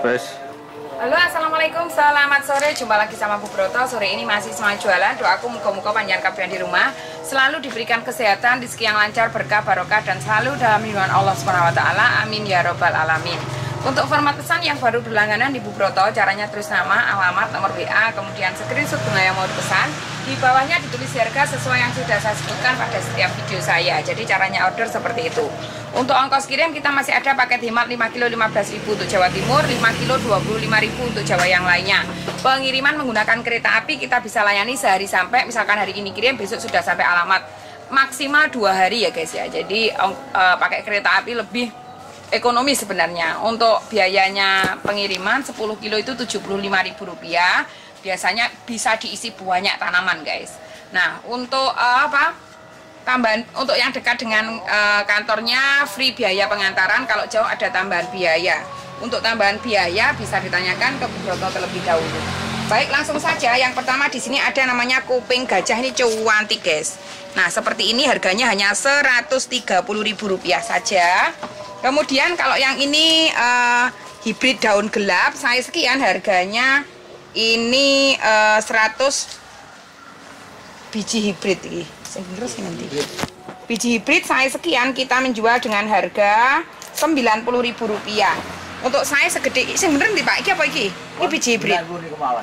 Wes. Halo assalamualaikum. Selamat sore. Jumpa lagi sama Bu Broto. Sore ini masih semangat jualan. Doaku muka-muka panjang kabian di rumah. Selalu diberikan kesehatan. Rezeki yang lancar berkah barokah dan selalu dalam lindungan Allah swt amin ya robbal alamin. Untuk format pesan yang baru berlangganan di Bu Broto caranya tulis nama alamat nomor WA kemudian screenshot bunga yang mau dipesan. Di bawahnya ditulis harga sesuai yang sudah saya sebutkan pada setiap video saya. Jadi caranya order seperti itu untuk ongkos kirim kita masih ada paket hemat 5 kilo 15.000 untuk Jawa Timur, 5 kilo 25.000 untuk Jawa yang lainnya. Pengiriman menggunakan kereta api kita bisa layani sehari sampai, misalkan hari ini kirim besok sudah sampai alamat. Maksimal dua hari ya guys ya. Jadi uh, pakai kereta api lebih ekonomis sebenarnya. Untuk biayanya pengiriman 10 kilo itu Rp75.000. Biasanya bisa diisi banyak tanaman guys. Nah, untuk uh, apa? Tambahan untuk yang dekat dengan uh, kantornya free biaya pengantaran kalau jauh ada tambahan biaya. Untuk tambahan biaya bisa ditanyakan ke Broto terlebih dahulu. Baik langsung saja. Yang pertama di sini ada namanya kuping gajah. Ini cuantik guys nah seperti ini harganya hanya Rp130.000 saja. Kemudian kalau yang ini uh, hibrid daun gelap saya sekian harganya ini uh, 100 biji hibrid ini terus nanti. Biji hibrid saya sekian kita menjual dengan harga Rp90.000 untuk saya segede ini bener nih Pak? Ini apa ini ini biji hibrid.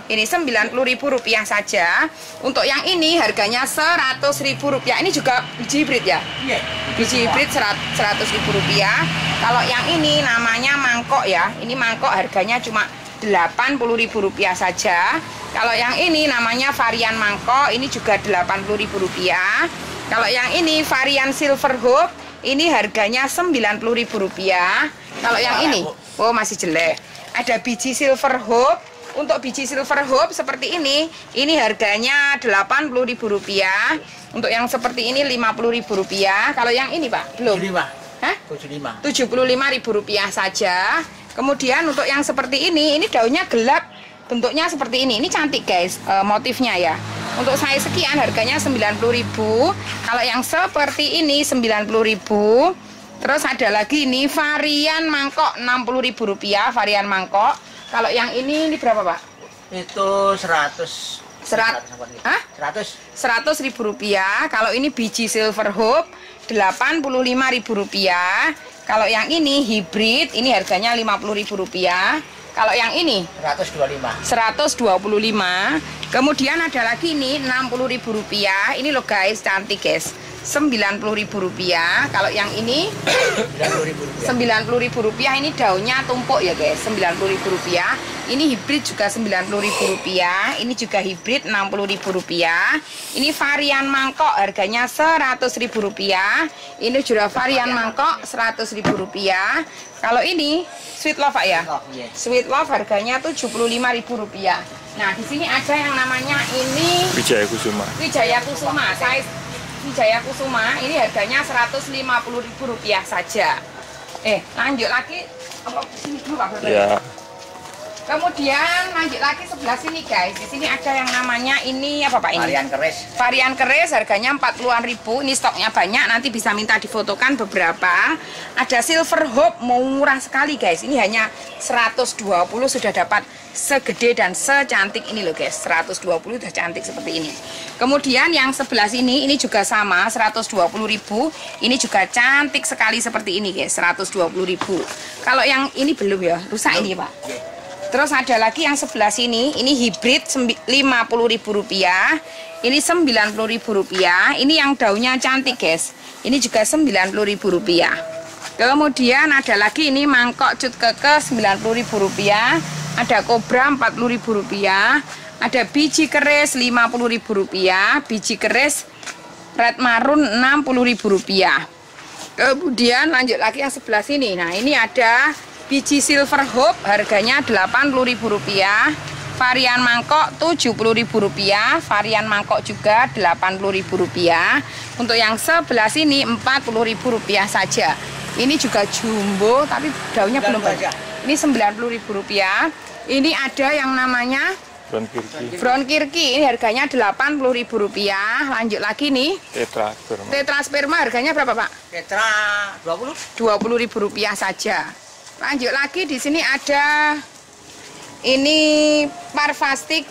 Ini Rp90.000 saja. Untuk yang ini harganya Rp100.000 ini juga biji hibrid ya? Iya. biji hibrid Rp100.000 kalau yang ini namanya mangkok ya. Ini mangkok harganya cuma Rp80.000 saja. Kalau yang ini namanya varian mangkok, ini juga Rp80.000. Kalau yang ini varian silver hope, ini harganya Rp90.000. Kalau yang ini, oh masih jelek. Ada biji silver hope. Untuk biji silver hope seperti ini, ini harganya Rp80.000. Untuk yang seperti ini Rp50.000. Kalau yang ini, Pak, belum. 75. Hah? 75. Rp75.000 saja. Kemudian untuk yang seperti ini, ini daunnya gelap, bentuknya seperti ini. Ini cantik guys, e, motifnya ya. Untuk saya sekian harganya 90.000. Kalau yang seperti ini 90.000. Terus ada lagi ini varian mangkok 60.000 rupiah, varian mangkok. Kalau yang ini ini berapa pak? Itu 100. Serat, Hah? 100. 100 ribu rupiah. Kalau ini biji silver hope 85 ribu rupiah. Kalau yang ini hibrid, ini harganya Rp50.000. Kalau yang ini 125. 125. Kemudian ada lagi ini Rp60.000. Ini loh guys, cantik guys. Rp90.000. Kalau yang ini Rp90.000 ini daunnya tumpuk ya guys, Rp90.000. Ini hibrid juga Rp90.000. Ini juga hibrid Rp60.000. Ini varian mangkok harganya Rp100.000. Ini juga varian mangkok Rp100.000. Kalau ini sweet love Pak ya? Sweet love harganya Rp75.000. Nah, di sini ada yang namanya ini Wijaya Kusuma. Wijaya Kusuma. Saya Wijaya Kusuma ini harganya Rp150.000 saja. Eh, lanjut lagi apa sini dulu Pak Broto? Kemudian lanjut lagi sebelah sini guys. Di sini ada yang namanya ini apa Pak ini? Varian keris. Varian keris harganya 40-an ribu. Ini stoknya banyak, nanti bisa minta difotokan beberapa. Ada silver hope murah sekali guys. Ini hanya 120 sudah dapat segede dan secantik ini loh guys. 120 sudah cantik seperti ini. Kemudian yang sebelah sini ini juga sama 120 ribu. Ini juga cantik sekali seperti ini guys. 120 ribu. Kalau yang ini belum ya, rusak ini Pak. Terus ada lagi yang sebelah sini, ini hibrid Rp50.000. Ini Rp90.000. Ini yang daunnya cantik, guys. Ini juga Rp90.000. Kemudian ada lagi ini mangkok cut keke Rp90.000. Ada kobra Rp40.000. Ada biji keris Rp50.000. Biji keris red marun Rp60.000. Kemudian lanjut lagi yang sebelah sini. Nah, ini ada biji silver hope harganya Rp80.000 varian mangkok Rp70.000 varian mangkok juga Rp80.000 untuk yang sebelah sini Rp40.000 saja ini juga jumbo tapi daunnya belum banyak ini Rp90.000 ini ada yang namanya Brown Kirki. brown kirki ini harganya Rp80.000 lanjut lagi nih Tetra Sperma. tetrasperma harganya berapa pak? Tetra 20. Rp20.000 saja. Lanjut lagi di sini ada Ini parfastik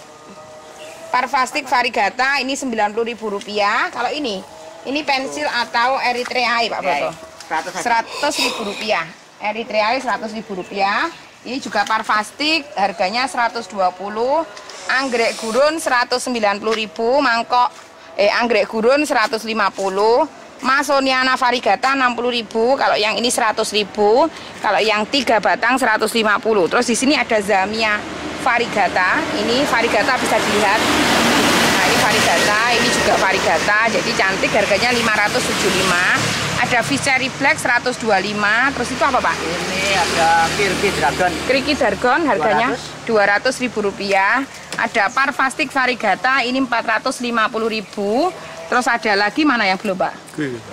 parfastik variegata ini Rp90.000. Kalau ini ini pensil atau eritreae Pak Broto. 100 aja. Rp100.000. Eritreae Rp100.000. Ini juga parfastik harganya 120. Anggrek gurun 190.000, mangkok eh anggrek gurun 150. Masoniana variegata 60.000, kalau yang ini 100.000, kalau yang tiga batang 150. Terus di sini ada Zamia variegata. Ini variegata bisa dilihat. Nah, ini variegata, ini juga variegata. Jadi cantik harganya 575. Ada Victory Black 125. Terus itu apa, Pak? Ini ada Kirby Dragon. Kriki Dargon harganya Rp200.000. Ada Parfastik Variegata ini Rp450.000. Terus ada lagi mana yang belum, Pak?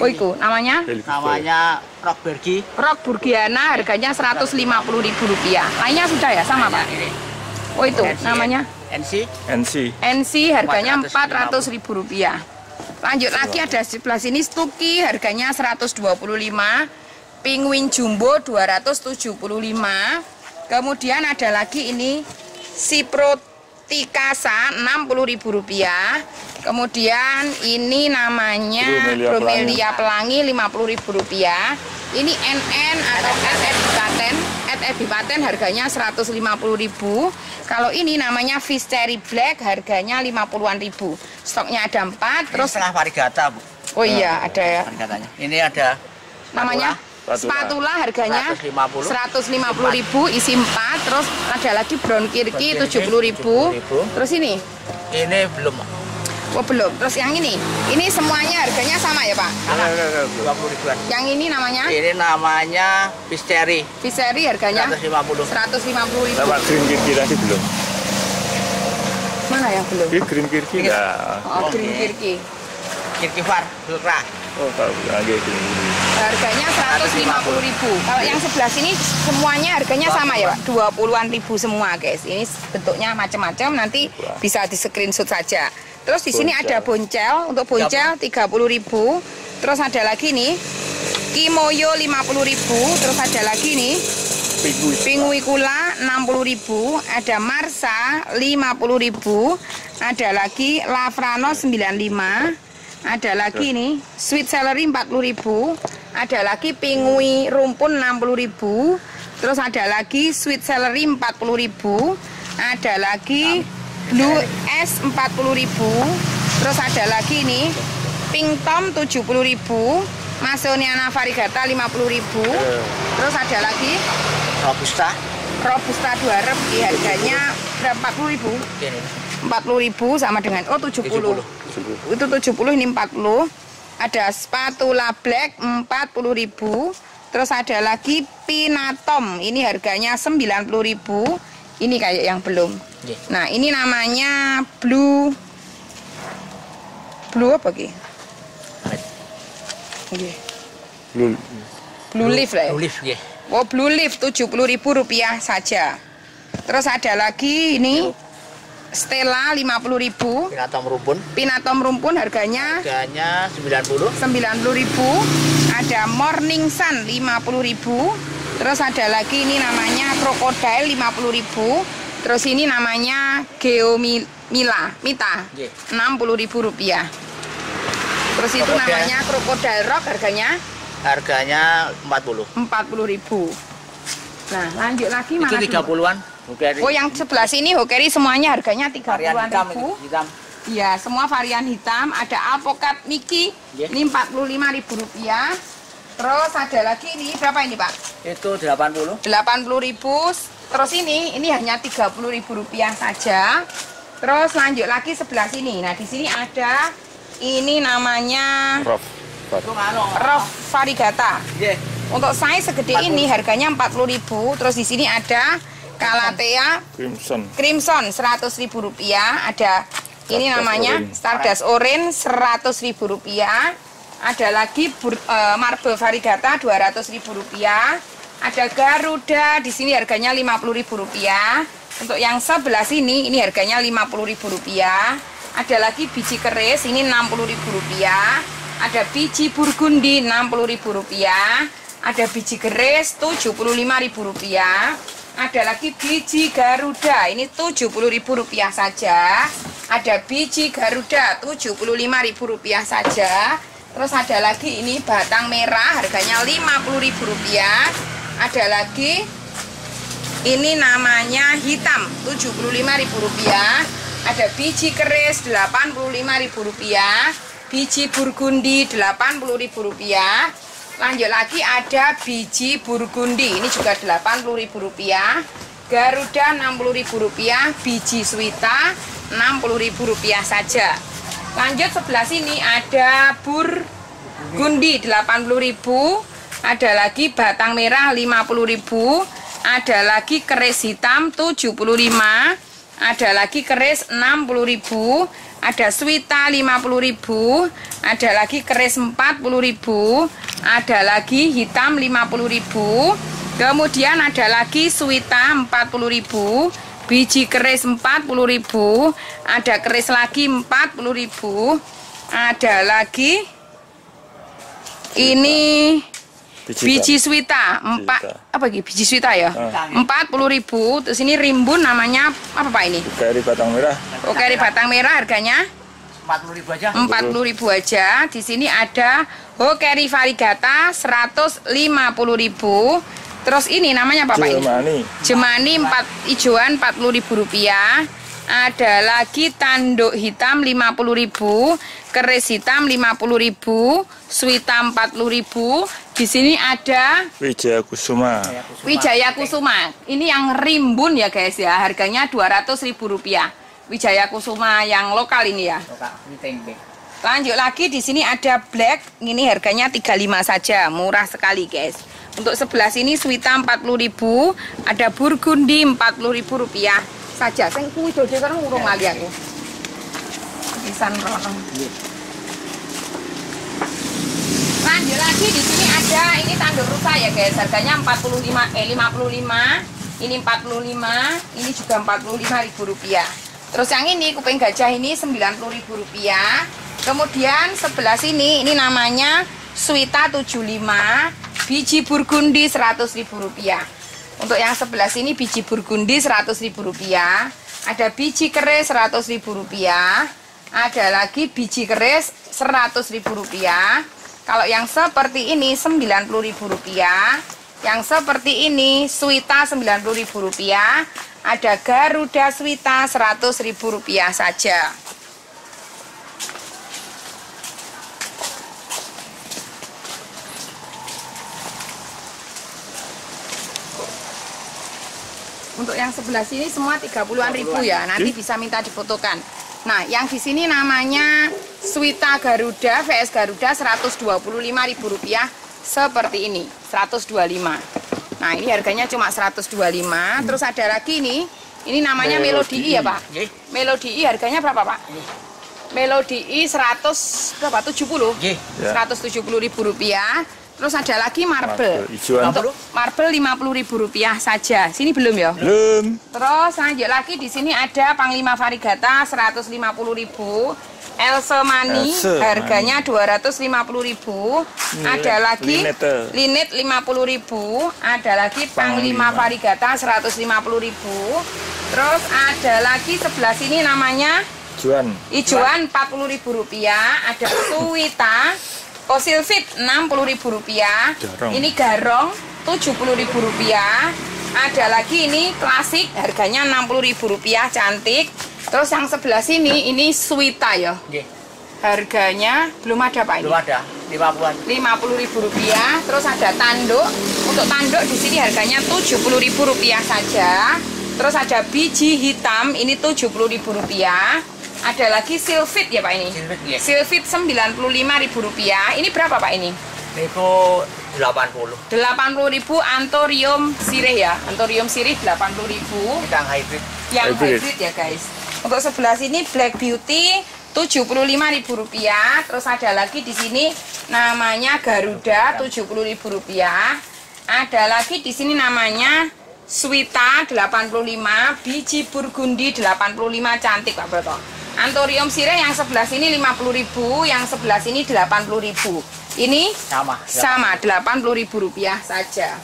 Oh, itu namanya Namanya Rockbergy. Rock Burgiana harganya Rp150.000. Lainnya sudah ya sama, Pak? Oh, itu namanya NC. NC. NC harganya Rp450.000. Rp400.000. Lanjut lagi ada sebelah sini Stuki harganya 125. Penguin Jumbo 275. Kemudian ada lagi ini Siprotikasa Rp60.000. Kemudian ini namanya Bromelia Pelangi Rp50.000. Ini NN atau SS Bipaten. SS Bipaten harganya Rp150.000. Kalau ini namanya Fish Cherry Black harganya 50-an ribu. Stoknya ada 4 Terus terus setengah varigata, Bu. Oh iya ada ya. Varigatanya. Ini ada Namanya Spatula. harganya 150. 150.000 isi 4 terus ada lagi brown kirki Brown kirki 70.000. 70.000. Terus ini ini belum. Oh belum. Terus yang ini, ini semuanya harganya sama ya Pak? Karena 20 ribuan. Yang ini namanya Ini namanya Pisteri Fiseri harganya 150. 150.000. Sama green kirki tadi belum. Mana yang belum? Ini green kirki enggak. Oh, green Oke. kirki. Kirkifar, Ultra. Oh, tahu lagi green kirki. Harganya 150.000. Kalau yang sebelah sini semuanya harganya sama ya, Pak? 20-an ribu semua, guys. Ini bentuknya macam-macam, nanti bisa di screenshot saja. Terus di sini Boncel. ada boncel, untuk boncel 30.000. Terus ada lagi nih Kimoyo 50.000, terus ada lagi nih Pingui. Pinguicula 60.000, ada Marsa 50.000, ada lagi Lafrano 95, ada lagi nih Sweet Celery 40.000, ada lagi Pingui Rumpun 60.000, terus ada lagi Sweet Celery 40.000, ada lagi Blue S 40.000, terus ada lagi nih Pink Tom 70.000, Masoniana Variegata 50.000, terus ada lagi Robusta. Robusta dua rep di harganya berapa? 40.000. Ini 40.000 sama dengan oh 70. 70. Itu 70 ini 40. Ada spatula black 40.000. Terus ada lagi pinatom. Ini harganya 90.000. Ini kayak yang belum. Iya. Nah, ini namanya blue Blue apa ki? Nggih. Lul. Blue leaf lah ya. Tulis, ya. Oh, blue leaf Rp70.000 saja. Terus ada lagi ini Stella Rp50.000. Pinatom rumpun. Pinatom rumpun harganya Harganya 90. Rp90.000. Ada Morning Sun Rp50.000. Terus ada lagi ini namanya Crocodile Rp50.000. Terus ini namanya Geomila Mita Iya. Rp60.000. Terus itu Crocodile. namanya Crocodile Rock harganya Harganya 40. Rp40.000. Nah, lanjut lagi Itu mana dulu? 30-an. Oke. Oh yang sebelah sini Hokeri semuanya harganya 30 varian hitam ribu. itu, hitam. Iya semua varian hitam. Ada alpokat Miki Iya. ini 45 ribu rupiah. Terus ada lagi ini berapa ini Pak? Itu 80. 80 ribu. Terus ini ini hanya 30 ribu rupiah saja. Terus lanjut lagi sebelah sini. Nah di sini ada ini namanya ngano. Rough Varigata. Iya. Untuk size segede 40. ini harganya 40 ribu. Terus di sini ada Calathea Crimson. Crimson Rp100.000 ada ini Stardust namanya Orange. Stardust Orange Rp100.000 ada lagi bur, eh, Marble Varigata Rp200.000 ada Garuda di sini harganya Rp50.000 untuk yang sebelah sini ini harganya Rp50.000 ada lagi biji keris ini Rp60.000 ada biji burgundi Rp60.000 ada biji keris Rp75.000 Ada lagi biji Garuda, ini Rp70.000 saja. Ada biji Garuda Rp75.000 saja. Terus ada lagi ini batang merah harganya Rp50.000. Ada lagi ini namanya hitam Rp75.000. Ada biji keris Rp85.000. Biji burgundi Rp80.000. Lanjut lagi ada biji burgundi. Ini juga Rp80.000. Garuda Rp60.000. Biji suwita Rp60.000 saja. Lanjut sebelah sini ada burgundi 80.000. Ada lagi batang merah 50.000. Ada lagi keris hitam 75. Ada lagi keris 60.000. Ada suita 50.000. Ada lagi keris 40.000. Ada lagi hitam 50.000. Kemudian ada lagi suita 40.000 biji keris 40.000 ada keris lagi 40.000 ada lagi ini Biji, biji swita empat apa lagi biji swita ya Ah. empat puluh ribu terus ini rimbun namanya apa pak ini Dari batang merah. oke batang merah harganya 40 ribu aja. empat puluh ribu aja di sini ada hokeri varigata seratus lima puluh ribu terus ini namanya apa pak ini Jemani. Jemani empat ijoan empat puluh ribu rupiah. Ada lagi tanduk hitam lima puluh ribu, keris hitam lima puluh ribu, suita empat puluh ribu. Di sini ada Wijaya Kusuma. Wijaya Kusuma. Ini yang rimbun ya guys ya, harganya dua ratus ribu rupiah. Wijaya Kusuma yang lokal ini ya. Lanjut lagi di sini ada black, ini harganya 35 saja, murah sekali guys. Untuk sebelah sini suita 40.000, ada burgundi 40.000 rupiah saja. Sing kuwi dode kan urung lali aku. Pisan rono. Lanjut lagi di sini ada ini tanduk rusa ya guys, harganya 45 eh 55, ini 45, ini juga 45.000 rupiah. Terus yang ini kuping gajah ini 90.000 rupiah. Kemudian sebelah sini ini namanya Suita 75, biji burgundi 100.000 rupiah. Untuk yang sebelah sini biji burgundi 100.000 rupiah. Ada biji keris 100.000 rupiah. Ada lagi biji keris 100.000 rupiah. Kalau yang seperti ini 90.000 rupiah. Yang seperti ini Suita 90.000 rupiah. Ada Garuda Suita 100.000 rupiah saja. Untuk yang sebelah sini semua 30-an ribu ya. Nanti bisa minta difotokan. Nah, yang di sini namanya Suita Garuda VS Garuda 125.000 rupiah seperti ini, 125. Nah, ini harganya cuma 125. Terus ada lagi nih, ini namanya Melodi Melodi I ya, Pak? Nggih. Melodi I harganya berapa, Pak? Melodi I 100 berapa? 70. Nggih. Ya. 170.000 rupiah. Terus ada lagi marble. Marble hijauan. Untuk marble 50.000 rupiah saja. Sini belum ya? Belum. Terus lanjut lagi di sini ada Panglima Varigata 150.000. Else Mani Else harganya 250.000. Ada lagi Linete. Linet 50.000. Ada lagi Panglima. Varigata 150.000. Terus ada lagi sebelah sini namanya Juan. Ijuan Rp40.000, ada Suwita Osilfit Rp60.000. Garong. Ini garong Rp70.000. Ada lagi ini klasik harganya Rp60.000 cantik. Terus yang sebelah sini ini Suwita ya. Nggih. Harganya belum ada Pak ini. Belum ada. 50-an. Rp50.000. Terus ada tanduk. Untuk tanduk di sini harganya Rp70.000 saja. Terus ada biji hitam ini Rp70.000. Ada lagi silfit ya Pak ini. Silfit, nggih. Silfit Rp95.000. Ini berapa Pak ini? Niku 80. Rp80.000 antorium sirih ya. Antorium sirih Rp80.000 Kita hybrid. yang Hybrid. hybrid ya guys. Untuk sebelah sini Black Beauty Rp75.000. Terus ada lagi di sini namanya Garuda Rp70.000. Ada lagi di sini namanya Suita 85, biji burgundi 85 cantik Pak Broto. Antorium sirih yang sebelah sini 50.000, yang sebelah sini 80.000. Ini Sama. sama Rp80.000 saja.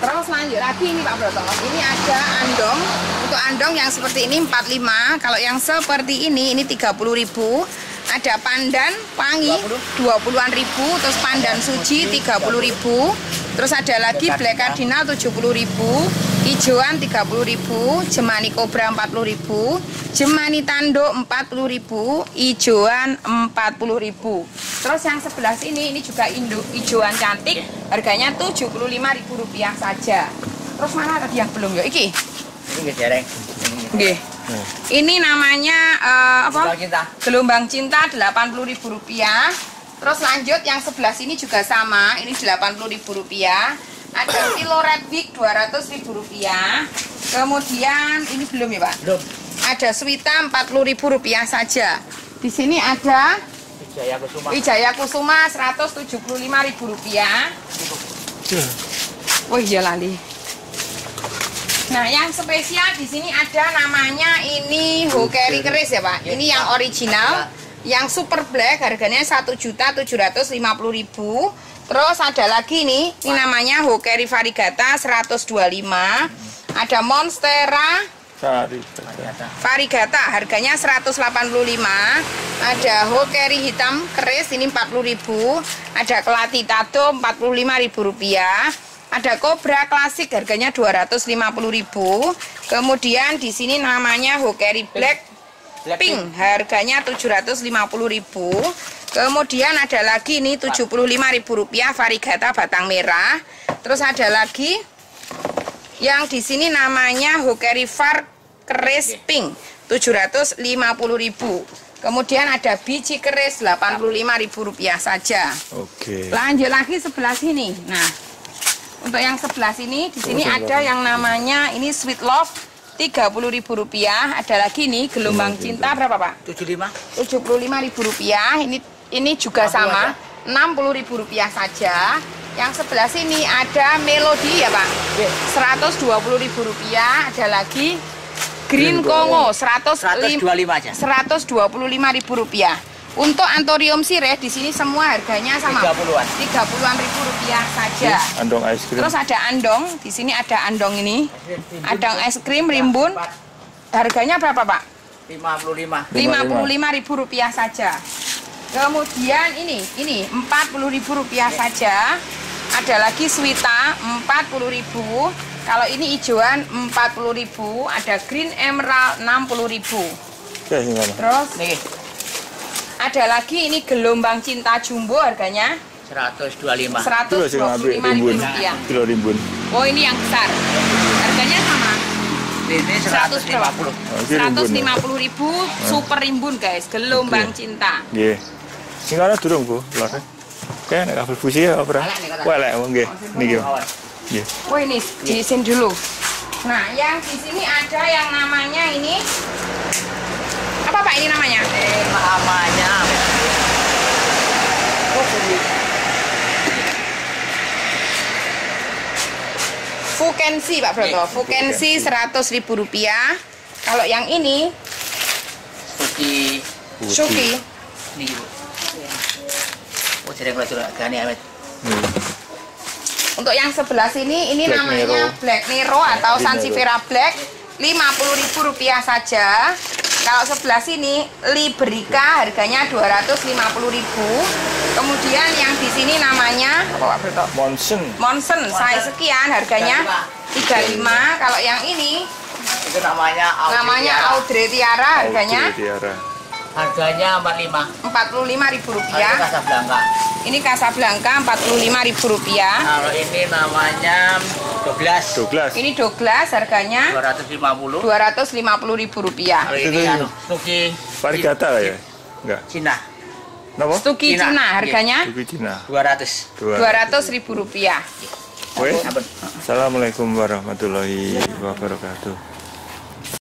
Terus lanjut lagi ini Pak Broto. Ini ada andong. Untuk andong yang seperti ini 45. Kalau yang seperti ini ini 30.000. Ada pandan wangi 20-an ribu, terus pandan suji 30.000. Terus ada lagi black cardinal 70.000, hijauan 30.000, jemani kobra 40.000, jemani tanduk 40.000, hijauan 40.000. Terus yang sebelah sini ini juga induk hijauan cantik, harganya Rp75.000 saja. Terus mana tadi yang belum ya? Iki. Ini dereng. Nggih. Ini namanya eh, apa? Gelombang cinta. Gelombang cinta Rp80.000. Terus lanjut yang sebelah sini juga sama, ini Rp80.000. Ada kilo red wig Rp200.000. Kemudian ini belum ya, Pak? Belum. Ada suita Rp40.000 saja. Di sini ada Jaya Kusuma. Wijaya Kusuma Rp175.000. Ya. Oh iya lali. Nah, yang spesial di sini ada namanya ini Hokeri keris ya, Pak. Ini yang original, yang super black harganya Rp1.750.000. Terus ada lagi nih, ini namanya Hokeri Varigata 125. Ada Monstera Sari. Varigata harganya 185. Ada Hokeri hitam keris ini 40.000. Ada Kelati Tato 45.000 rupiah. Ada Cobra klasik harganya 250.000. Kemudian di sini namanya Hokeri Black Pink harganya 750.000. Kemudian ada lagi ini 75.000 rupiah varigata batang merah. Terus ada lagi yang di sini namanya Hokeri Far Keris Pink 750.000. Kemudian ada biji keris 85.000 rupiah saja. Oke. Lanjut lagi sebelah sini. Nah, untuk yang sebelah sini, di sini ada yang namanya ini Sweet Love 30.000 rupiah. Ada lagi nih gelombang cinta berapa Pak? 75. 75.000 rupiah. Ini ini juga 60 sama 60.000 rupiah saja. Yang sebelah sini ada Melody ya Pak. 120.000 rupiah. Ada lagi Green Green Kongo 105 125 aja. 125.000 rupiah. Untuk antorium sireh di sini semua harganya sama 30-an. 30-an ribu rupiah saja. Andong es krim. Terus ada andong, di sini ada andong ini. Andong es krim rimbun. Harganya berapa, Pak? 55. Rp55.000 rupiah saja. Kemudian ini, ini Rp40.000 rupiah saja. Ada lagi suita Rp40.000. Kalau ini hijauan Rp40.000. Ada green emerald Rp60.000. Oke, gimana? Terus Nih, ada lagi ini gelombang cinta jumbo harganya 125. Itu sih ngambil Rp125.000 rimbun. rupiah. Kilo rimbun. Oh ini yang besar. Harganya sama. Ini 100 berapa? 150. Oh, ini rimbun ya? 150 ribu super rimbun guys gelombang Oke. cinta Nggih. Sing ana durung, Bu. Lare. Oke, nek kabel busi ya ora. Elek nih, kata. Wah, elek nggih. Niki. Awan. Nggih. Wah ini diisin dulu nah yang di sini ada yang namanya ini apa pak ini namanya Ini namanya Oh, ini. Fukensi Pak Broto Nih, Fukensi 100 ribu rupiah kalau yang ini. Suki Nih, Bu. Oh, jadi kalau curah gani amet. Nih. untuk yang sebelah sini ini Black namanya Nero. Black Nero atau Sansevieria Black 50 ribu rupiah saja kalau sebelah sini Librica harganya 250 ribu kemudian yang di sini namanya apa Pak Broto Monsen. Monsen saya sekian harganya 35 kalau yang ini Itu namanya Audi namanya Tiara. Audrey Tiara harganya Audrey Tiara. Harganya 45. 45 ribu rupiah itu Casablanca. ini Casablanca 45 ribu rupiah Kalau ini namanya 12. Douglas. ini Douglas harganya 250. 250 ribu rupiah Kalau ini tuh. anu, Suki Varigata lah ya? Enggak. Cina. Napa? Stuki Cina. Cina harganya Duki Cina. 200. Dua. 200 ribu rupiah. Ampun. Assalamualaikum warahmatullahi wabarakatuh.